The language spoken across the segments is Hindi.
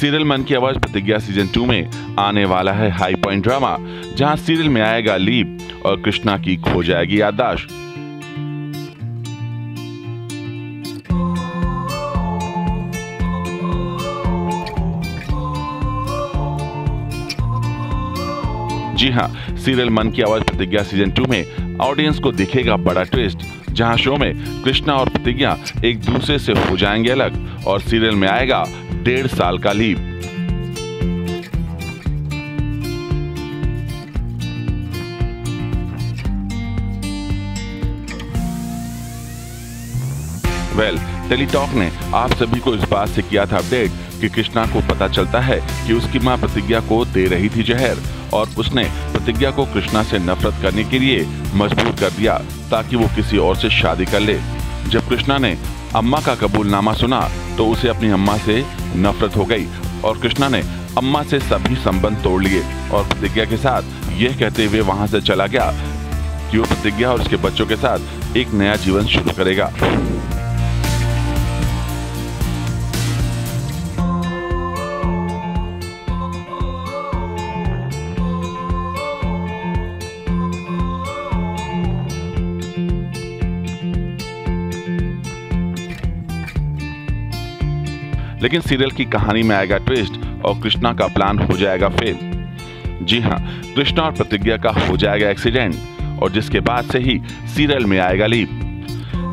सीरियल मन की आवाज़ प्रतिज्ञा सीज़न टू में आने वाला है हाई पॉइंट ड्रामा, जहाँ सीरियल में आएगा लीप और कृष्णा की खो जाएगी याददाश्त। जी हाँ सीरियल मन की आवाज़ प्रतिज्ञा सीज़न टू में ऑडियंस को दिखेगा बड़ा ट्विस्ट जहाँ शो में कृष्णा और प्रतिज्ञा एक दूसरे से हो जाएँगे अलग और सीरियल में आएगा डेढ़ साल का लीप वेल टेलीटॉक ने आप सभी को इस बात से किया था अपडेट कि कृष्णा को पता चलता है कि उसकी माँ प्रतिज्ञा को दे रही थी जहर और उसने प्रतिज्ञा को कृष्णा से नफरत करने के लिए मजबूर कर दिया ताकि वो किसी और से शादी कर ले। जब कृष्णा ने अम्मा का कबूलनामा सुना तो उसे अपनी अम्मा से नफरत हो गई और कृष्णा ने अम्मा से सभी संबंध तोड़ लिए और प्रतिज्ञा के साथ यह कहते हुए वहाँ से चला गया कि वो प्रतिज्ञा और उसके बच्चों के साथ एक नया जीवन शुरू करेगा। लेकिन सीरियल की कहानी में आएगा ट्विस्ट और कृष्णा का प्लान हो जाएगा फेल। जी हाँ कृष्णा और प्रतिज्ञा का हो जाएगा एक्सीडेंट और जिसके बाद से ही सीरियल में आएगा लीप।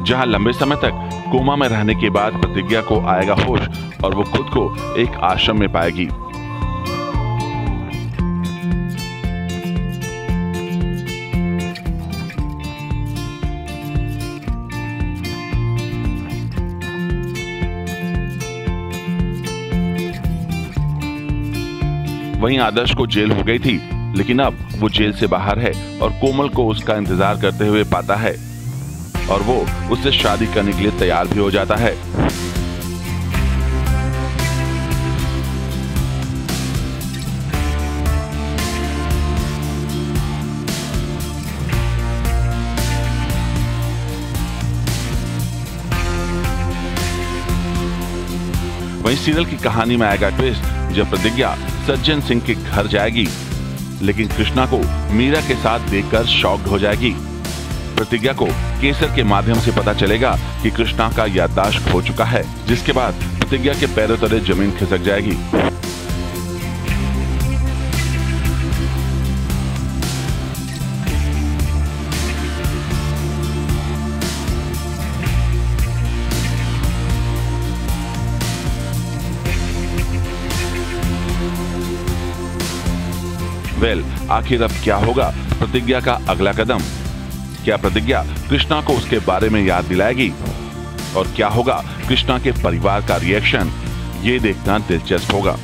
जहाँ लंबे समय तक कोमा में रहने के बाद प्रतिज्ञा को आएगा होश और वो खुद को एक आश्रम में पाएगी। वहीं आदर्श को जेल हो गई थी, लेकिन अब वो जेल से बाहर है और कोमल को उसका इंतज़ार करते हुए पाता है। और वो उससे शादी करने के लिए तैयार भी हो जाता है। वहीं सीरियल की कहानी में आएगा ट्विस्ट, जब प्रतिज्ञा सज्जन सिंह के घर जाएगी, लेकिन कृष्णा को मीरा के साथ देखकर शॉक्ड हो जाएगी। प्रतिज्ञा को केसर के माध्यम से पता चलेगा कि कृष्णा का याददाश्त हो चुका है, जिसके बाद प्रतिज्ञा के पैरों तले ज़मीन खिसक जाएगी। वेल, आखिर अब क्या होगा? प्रतिज्ञा का अगला कदम। क्या प्रतिज्ञा कृष्णा को उसके बारे में याद दिलाएगी? और क्या होगा कृष्णा के परिवार का रिएक्शन ये देखना दिलचस्प होगा।